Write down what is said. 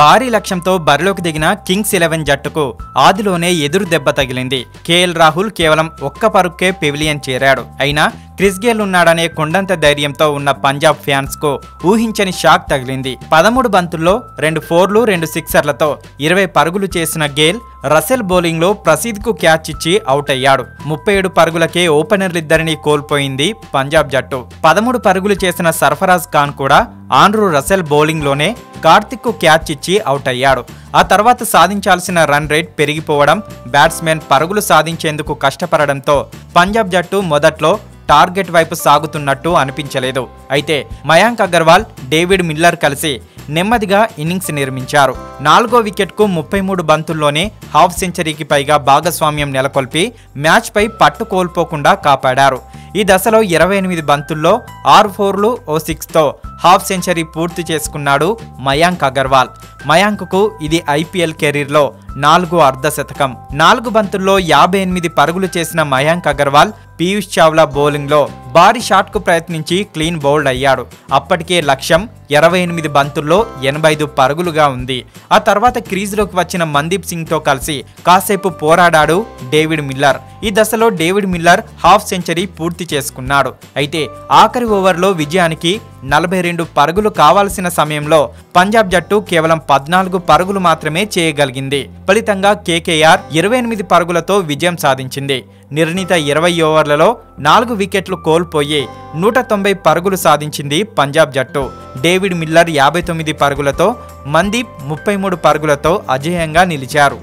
భారీ లక్ష్యంతో బరిలోకి దిగిన కింగ్స్ ఎలెవెన్ జట్టుకు ఆదిలోనే ఎదురు దెబ్బ తగిలింది. కేఎల్ రాహుల్ కేవలం ఒక్క పరుక్కే పెవిలియన్ చేరాడు. అయినా క్రిస్ గేల్ ఉన్నాడనే కొండంత ధైర్యంతో ఉన్న పంజాబ్ ఫ్యాన్స్కు ఊహించని షాక్ తగిలింది. పదమూడు బంతుల్లో రెండు ఫోర్లు రెండు సిక్సర్లతో ఇరవై పరుగులు చేసిన గేల్ రసెల్ బౌలింగ్లో క్యాచ్ ఇచ్చి అవుట్ అయ్యాడు ముప్పై ఏడు పరుగులకే ఓపెనర్లిద్దరిని కోల్పోయింది పంజాబ్ జట్టు. పదమూడు పరుగులు చేసిన సర్ఫరాజ్ ఖాన్ కూడా ఆండ్రూ రసెల్ బౌలింగ్లోనే కార్తిక్కు క్యాచ్ ఇచ్చి అవుట్ అయ్యాడు ఆ తర్వాత సాధించాల్సిన రన్ రేట్ పెరిగిపోవడం బ్యాట్స్మెన్ పరుగులు సాధించేందుకు కష్టపడడంతో పంజాబ్ జట్టు మొదట్లో టార్గెట్ వైపు సాగుతున్నట్టు అనిపించలేదు. అయితే మయాంక్ అగర్వాల్ డేవిడ్ మిల్లర్ కలిసి నెమ్మదిగా ఇన్నింగ్స్ నిర్మించారు. నాలుగో వికెట్కు ముప్పై మూడు బంతుల్లోనే హాఫ్ సెంచరీకి పైగా భాగస్వామ్యం నెలకొల్పి మ్యాచ్పై పట్టు కోల్పోకుండా కాపాడారు. ఈ దశలో ఇరవై ఎనిమిది బంతుల్లో ఆరు ఫోర్లు ఓ సిక్స్తో హాఫ్ సెంచరీ పూర్తి చేసుకున్నాడు మయాంక్ అగర్వాల్. మయాంక్కు ఇది ఐపీఎల్ కెరీర్లో నాలుగు అర్ధ శతకం నాలుగు బంతుల్లో యాభై ఎనిమిది పరుగులు చేసిన మయాంక్ అగర్వాల్ పీయూష్ చావ్లా బౌలింగ్లో భారీ షాట్కు ప్రయత్నించి క్లీన్ బౌల్డ్ అయ్యాడు. అప్పటికే లక్ష్యం ఇరవై ఎనిమిది బంతుల్లో ఎనభై ఐదు పరుగులుగా ఉంది. ఆ తర్వాత క్రీజ్లోకి వచ్చిన మందీప్ సింగ్తో కలిసి కాసేపు పోరాడాడు డేవిడ్ మిల్లర్. ఈ దశలో డేవిడ్ మిల్లర్ హాఫ్ సెంచరీ పూర్తి పూర్తి చేసుకున్నాడు. అయితే ఆఖరి ఓవర్లో విజయానికి నలభై రెండు పరుగులు కావాల్సిన సమయంలో పంజాబ్ జట్టు కేవలం పద్నాలుగు పరుగులు మాత్రమే చేయగలిగింది. ఫలితంగా కేకేఆర్ ఇరవై ఎనిమిది పరుగులతో విజయం సాధించింది. నిర్ణీత ఇరవై ఓవర్లలో నాలుగు వికెట్లు కోల్పోయి నూట తొంభై పరుగులు సాధించింది పంజాబ్ జట్టు. డేవిడ్ మిల్లర్ యాభై తొమ్మిది పరుగులతో మందీప్ ముప్పై మూడు పరుగులతో అజేయంగా నిలిచారు.